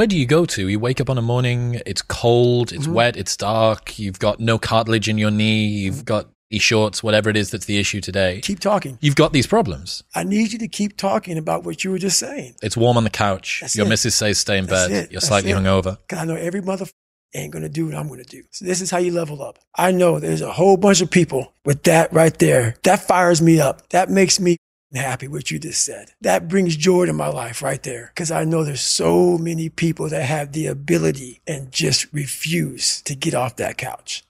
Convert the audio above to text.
Where do you go to? You wake up on a morning, it's cold, it's Mhm. wet, it's dark, you've got no cartilage in your knee, you've got e shorts, whatever it is that's the issue today. Keep talking. You've got these problems. I need you to keep talking about what you were just saying. It's warm on the couch. That's your it. missus says stay in That's bed. it. You're That's slightly it. hungover. Cause I know every mother ain't gonna do what I'm gonna do. So this is how you level up. I know there's a whole bunch of people with that right there. That fires me up. That makes me happy what you just said. That brings joy to my life right there. Cause I know there's so many people that have the ability and just refuse to get off that couch.